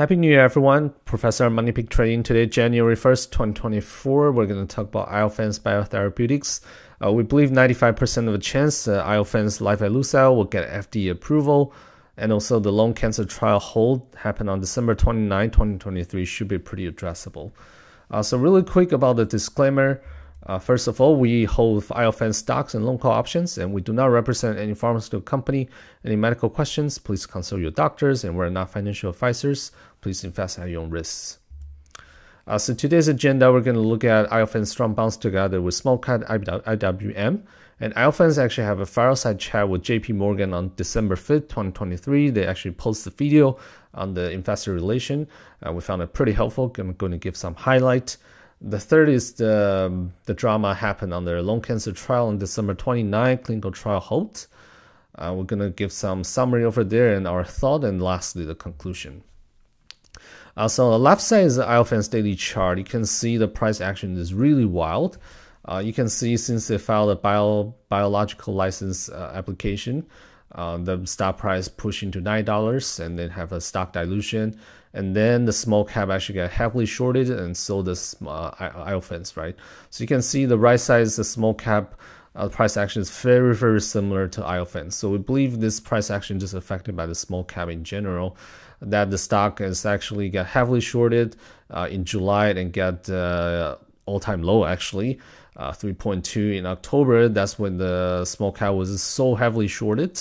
Happy New Year, everyone. Professor Money Pig Trading today, January 1st, 2024. We're going to talk about Iovance Biotherapeutics. Uh, we believe 95% of the chance uh, Iovance lifileucel will get FDA approval. And also, the lung cancer trial hold happened on December 29, 2023, should be pretty addressable. Uh, so, really quick about the disclaimer. Uh, first of all, we hold Iovance stocks and long call options, and we do not represent any pharmaceutical company. Any medical questions, please consult your doctors, and we're not financial advisors. Please invest at your own risks. Uh, so today's agenda, we're going to look at Iovance strong bounce together with small cap IWM. And Iovance actually have a fireside chat with JP Morgan on December 5th, 2023. They actually posted the video on the investor relation. Uh, we found it pretty helpful. I'm going to give some highlight. The third is the, the drama happened on their lung cancer trial on December 29, clinical trial halt. Uh, we're going to give some summary over there and our thought, and lastly, the conclusion. Uh, so on the left side is the Iovance daily chart. You can see the price action is really wild. Uh, you can see since they filed a bio, biological license uh, application, uh, the stock price pushing to nine dollars, and then have a stock dilution, and then the small cap actually got heavily shorted, and so does uh, Iovance, right? So you can see the right side is the small cap. Uh, price action is very very similar to Iovance. So we believe this price action is affected by the small cap in general. That the stock is actually got heavily shorted uh, in July and got uh, all time low actually uh, 3.2 in October. That's when the small cap was so heavily shorted.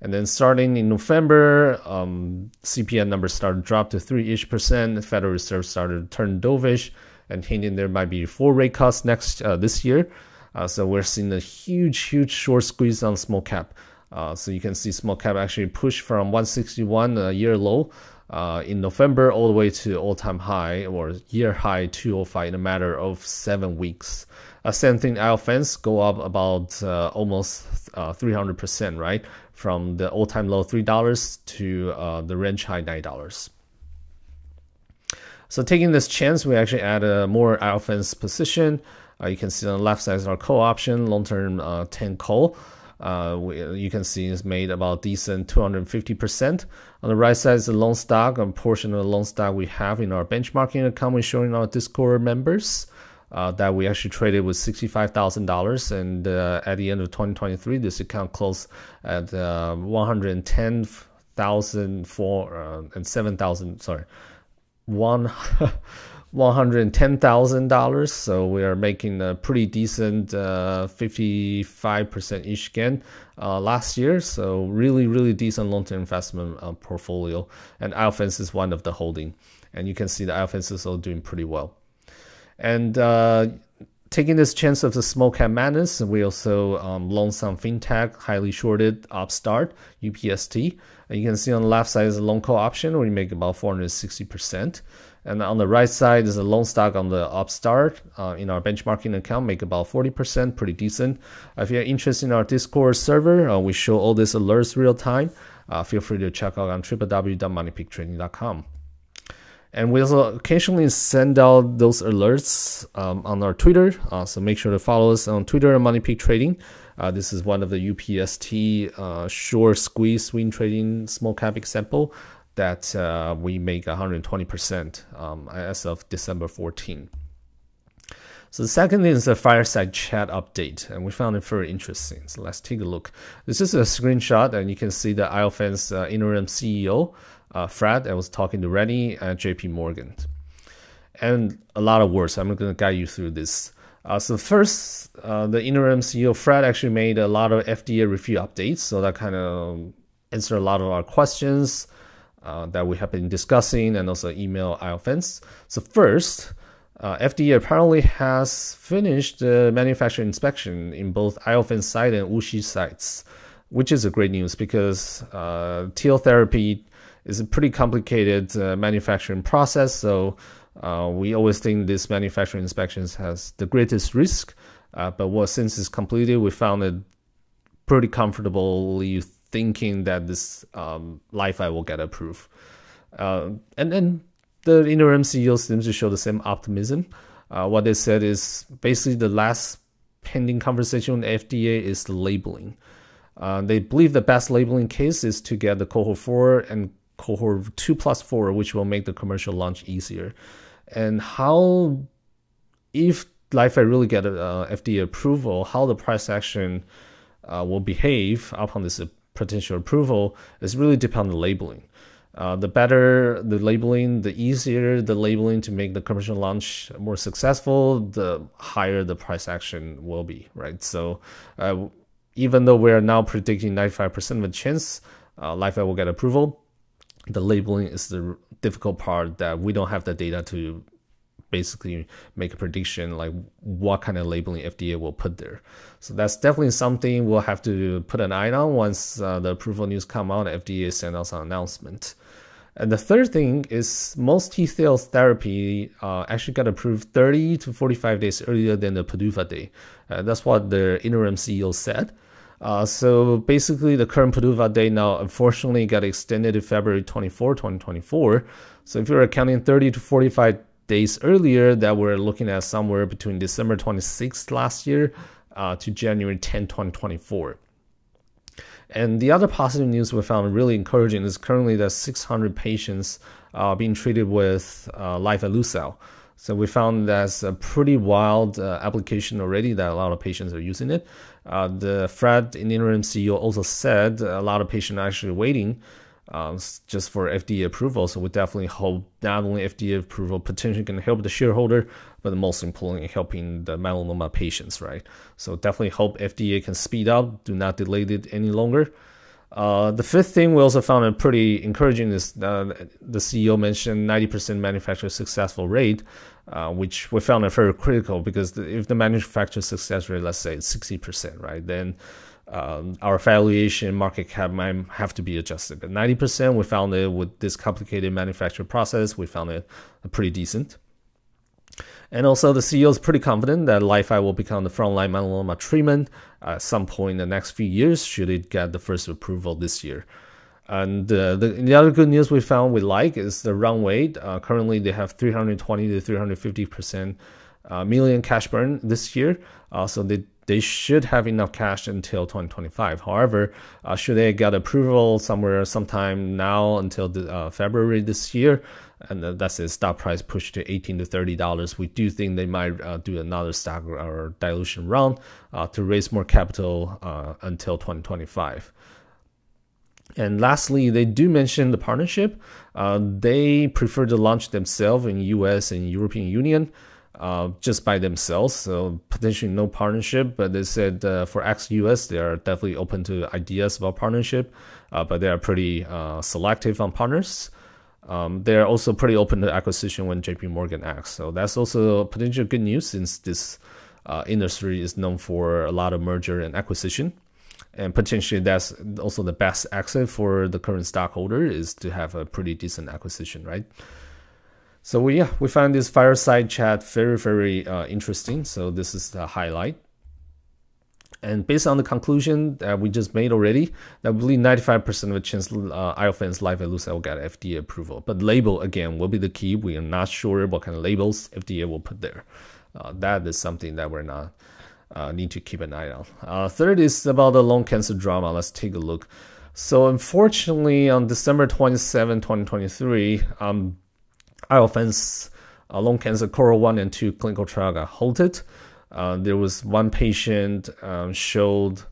And then starting in November, um, CPI numbers started to drop to 3 ish percent. The Federal Reserve started to turn dovish and hinting there might be four rate cuts next uh, this year. Uh, so we're seeing a huge, huge short squeeze on small cap. Uh, so you can see small cap actually push from 161 a year low uh, in November all the way to all-time high or year high 205 in a matter of seven weeks. Uh, same thing, Iovance go up about uh, almost 300%, uh, right? From the all-time low $3 to uh, the range high $9. So taking this chance, we actually add a more Iovance position. Uh, you can see on the left side is our call option, long-term uh, 10 call uh, we, you can see it's made about decent 250%. On the right side is the long stock, a portion of the long stock we have in our benchmarking account we showing our Discord members. Uh, that we actually traded with $65,000 and uh, at the end of 2023 this account closed at uh, 110,000 for uh, and 7,000 sorry one $110,000. So we are making a pretty decent 55% uh, gain uh, last year. So really, really decent long-term investment uh, portfolio. And Iovance is one of the holding. And you can see the Iovance is all doing pretty well. And uh, taking this chance of the small cap madness, we also um, loan some fintech, highly shorted Upstart, UPST. And you can see on the left side is a long call option where you make about 460%. And on the right side is a long stock on the Upstart uh, in our benchmarking account, make about 40%, pretty decent. Uh, if you're interested in our Discord server, uh, we show all these alerts real time. Uh, feel free to check out on www.moneypigtrading.com. And we also occasionally send out those alerts um, on our Twitter. Uh, so make sure to follow us on Twitter at Money Pig Trading. Uh, this is one of the UPST uh, short squeeze swing trading small cap example that uh, we make 120% um, as of December 14. So the second is a fireside chat update, and we found it very interesting. So let's take a look. This is a screenshot, and you can see the Iovance uh, interim CEO, uh, Fred, I was talking to Rennie at JP Morgan. And a lot of words. I'm going to guide you through this. Uh, so first, uh, the interim CEO, Fred, actually made a lot of FDA review updates. So that kind of answered a lot of our questions uh, that we have been discussing and also email Iovance. So first, uh, FDA apparently has finished the manufacturing inspection in both Iovance site and WuXi sites, which is a great news because uh, TIL therapy is a pretty complicated uh, manufacturing process. So uh, we always think this manufacturing inspections has the greatest risk. Uh, but since it's completed, we found it pretty comfortably thinking that this um, LiFi will get approved. Uh, and then the interim CEO seems to show the same optimism. Uh, what they said is basically the last pending conversation with FDA is the labeling. Uh, they believe the best labeling case is to get the cohort 4 and cohort two plus four, which will make the commercial launch easier. And how, if Lifi really get uh, FDA approval, how the price action uh, will behave upon this potential approval is really depend on the labeling. Uh, the better the labeling, the easier the labeling to make the commercial launch more successful, the higher the price action will be, right? So, uh, even though we are now predicting 95% of a chance uh, will get approval, the labeling is the difficult part that we don't have the data to basically make a prediction like what kind of labeling FDA will put there. So that's definitely something we'll have to put an eye on once uh, the approval news come out. FDA send out an announcement. And the third thing is most T cell therapy uh, actually got approved 30 to 45 days earlier than the PDUFA day. Uh, that's what the interim CEO said. Uh, so basically, the current PDUFA date now unfortunately got extended to February 24, 2024. So if you're accounting 30 to 45 days earlier, that we're looking at somewhere between December 26th last year uh, to January 10, 2024. And the other positive news we found really encouraging is currently that 600 patients are being treated with uh, lifileucel. So we found that's a pretty wild uh, application already that a lot of patients are using it. Uh, the Fred, in interim CEO, also said a lot of patients are actually waiting uh, just for FDA approval. So we definitely hope not only FDA approval potentially can help the shareholder, but most importantly, helping the melanoma patients, right? So definitely hope FDA can speed up, do not delay it any longer. Uh, the fifth thing we also found pretty encouraging is uh, the CEO mentioned 90% manufacturer successful rate, uh, which we found very critical because if the manufacturer success rate, let's say, is 60%, right, then um, our valuation market cap might have to be adjusted. But 90%, we found it with this complicated manufacturing process, we found it pretty decent. And also, the CEO is pretty confident that Lifi will become the frontline melanoma treatment at some point in the next few years, should it get the first approval this year. And uh, the, the other good news we found we like is the runway. Uh, currently, they have 320 to 350 percent uh, million cash burn this year. Uh, so they they should have enough cash until 2025. However, uh, should they get approval somewhere sometime now until the, uh, February this year, and that's the stock price pushed to 18 to 30 dollars. We do think they might uh, do another stock or dilution round uh, to raise more capital uh, until 2025. And lastly, they do mention the partnership. Uh, they prefer to launch themselves in US and European Union. Uh, just by themselves, so potentially no partnership. But they said uh, for ex-US, they are definitely open to ideas about partnership, uh, but they are pretty uh, selective on partners. Um, they are also pretty open to acquisition when JP Morgan acts. So that's also potential good news since this uh, industry is known for a lot of merger and acquisition. And potentially that's also the best exit for the current stockholder is to have a pretty decent acquisition, right? So we, yeah, we found this fireside chat very, very uh, interesting. So this is the highlight. And based on the conclusion that we just made already, that we believe 95% of the chance uh, Iovance lifileucel will get FDA approval. But label, again, will be the key. We are not sure what kind of labels FDA will put there. Uh, that is something that we're not uh, need to keep an eye on. Uh, third is about the lung cancer drama. Let's take a look. So unfortunately, on December 27, 2023, um, Iovance uh, lung cancer Coral 1 and 2 clinical trial got halted. Uh, there was one patient um, showed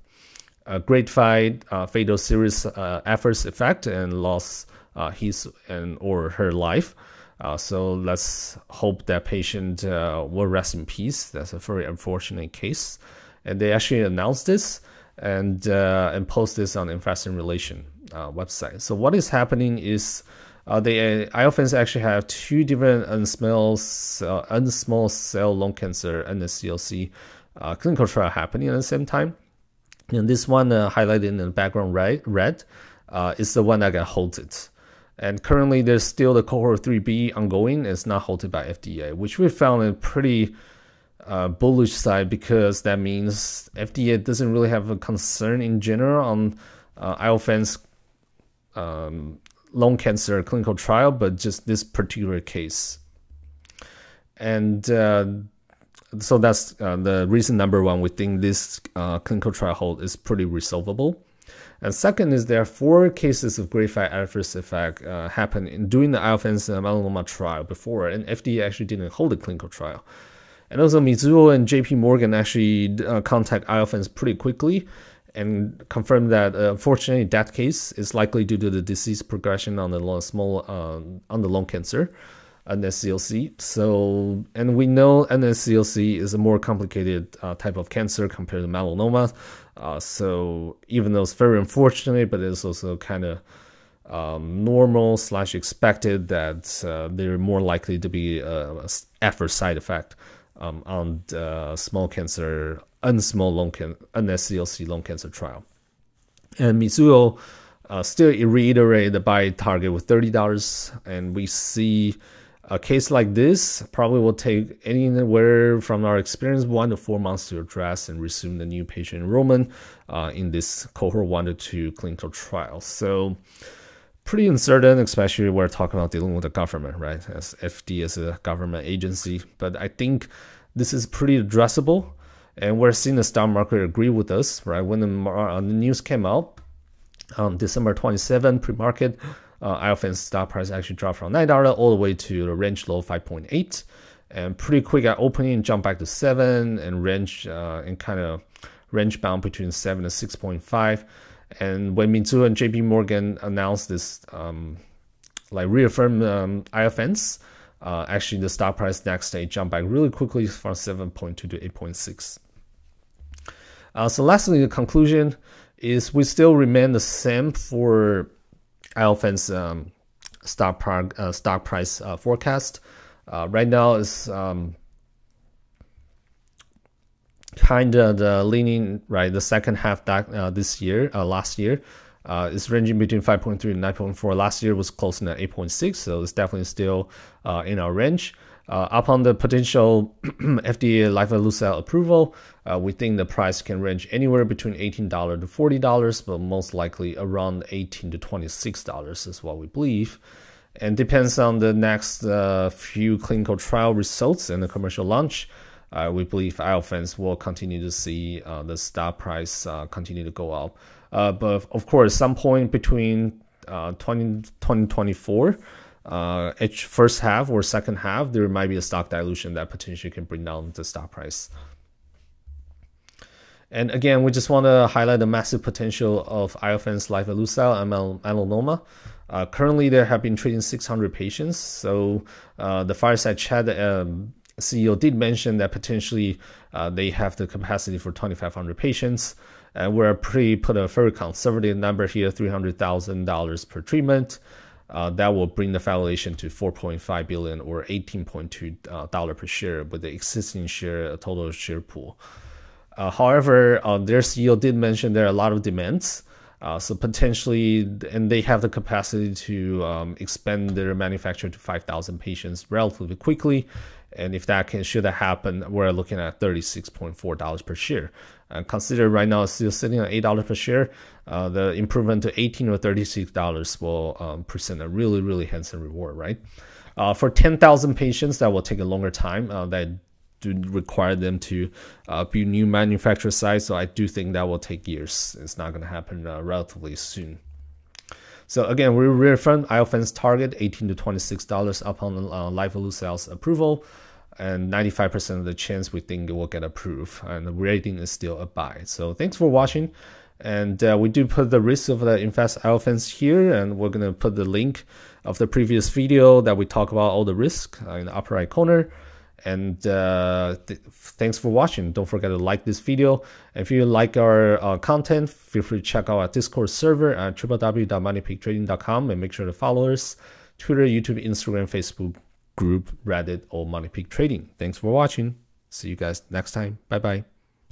a grade 5 uh, fatal serious uh, effect and lost uh, his and or her life. Uh, so let's hope that patient will rest in peace. That's a very unfortunate case. And they actually announced this and and post this on Investor Relation website. So what is happening is uh, the uh, actually have two different unsmall cell, unsmall cell lung cancer and NSCLC uh, clinical trial happening at the same time. And this one uh, highlighted in the background red, red uh, is the one that got halted. And currently, there's still the cohort 3B ongoing. It's not halted by FDA, which we found a pretty uh, bullish side because that means FDA doesn't really have a concern in general on uh, um, lung cancer clinical trial, but just this particular case. And uh, so that's uh, the reason number one. We think this uh, clinical trial hold is pretty resolvable. And second is there are four cases of grade 5 adverse effect uh, happened in, during the Iovance melanoma trial before, and FDA actually didn't hold a clinical trial. And also, Mizuho and JP Morgan actually uh, contact Iovance pretty quickly and confirmed that uh, unfortunately that case is likely due to the disease progression on the small uh, on the lung cancer. NSCLC. So, and we know NSCLC is a more complicated uh, type of cancer compared to melanoma. Uh, so, even though it's very unfortunate, but it's also kind of um, normal slash expected that uh, they're more likely to be a adverse side effect um, on the small cancer, unsmall lung can NSCLC lung cancer trial. And Mizuho uh, still reiterate the buy target with thirty dollars, and we see a case like this probably will take anywhere from our experience one to four months to address and resume the new patient enrollment uh, in this cohort one to two clinical trial. So pretty uncertain, especially we're talking about dealing with the government, right? As FD is a government agency, but I think this is pretty addressable, and we're seeing the stock market agree with us, right? When the, uh, the news came out on December 27 pre-market uh, Iovance stock price actually dropped from $9 all the way to the range low 5.8 and pretty quick at opening jump back to 7 and range uh, and kind of range bound between 7 and 6.5 and when Mizuho and JP Morgan announced this um, like reaffirm um, Iovance uh, actually the stock price next day jumped back really quickly from 7.2 to 8.6 uh, so lastly the conclusion is we still remain the same for Iovance um, stock, par, uh, stock price uh, forecast. Uh, right now is um, kind of the leaning right. The second half that uh, this year, uh, last year, uh, is ranging between 5.3 and 9.4. Last year was close to 8.6, so it's definitely still in our range. Uh, upon the potential FDA lifileucel approval, uh, we think the price can range anywhere between $18 to $40, but most likely around 18 to $26 is what we believe. And depends on the next uh, few clinical trial results and the commercial launch. Uh, we believe Iovance will continue to see uh, the stock price uh, continue to go up. but of course, some point between 20, 2024 uh, each first half or second half, there might be a stock dilution that potentially can bring down the stock price. And again, we just want to highlight the massive potential of Iovance lifileucel and melanoma. Uh, currently, there have been treating 600 patients. So uh, the fireside chat um, CEO did mention that potentially uh, they have the capacity for 2,500 patients. And we're pretty put a very conservative number here, $300,000 per treatment. Uh, that will bring the valuation to 4.5 billion or 18.2 uh, dollar per share with the existing share uh, total share pool. Uh, however, uh, their CEO did mention there are a lot of demands. Uh, so potentially, and they have the capacity to um, expand their manufacture to 5,000 patients relatively quickly. And if that can should that happen, we're looking at $36.4 per share. Uh, consider right now still sitting at $8 per share. Uh, the improvement to 18 or $36 will um, present a really, really handsome reward, right? Uh, for 10,000 patients, that will take a longer time. Uh, that do require them to uh, build new manufacturer sites. So I do think that will take years. It's not going to happen uh, relatively soon. So again, we reaffirm Iovance target 18 to 26 dollars upon uh, lifileucel's approval, and 95% of the chance we think it will get approved, and the rating is still a buy. So thanks for watching, and uh, we do put the risk of the invest Iovance here, and we're gonna put the link of the previous video that we talk about all the risk uh, in the upper right corner. And uh, th thanks for watching. Don't forget to like this video. If you like our uh, content, feel free to check out our Discord server at www.moneypigtrading.com and make sure to follow us. Twitter, YouTube, Instagram, Facebook group, Reddit, or Money Pig Trading. Thanks for watching. See you guys next time. Bye bye.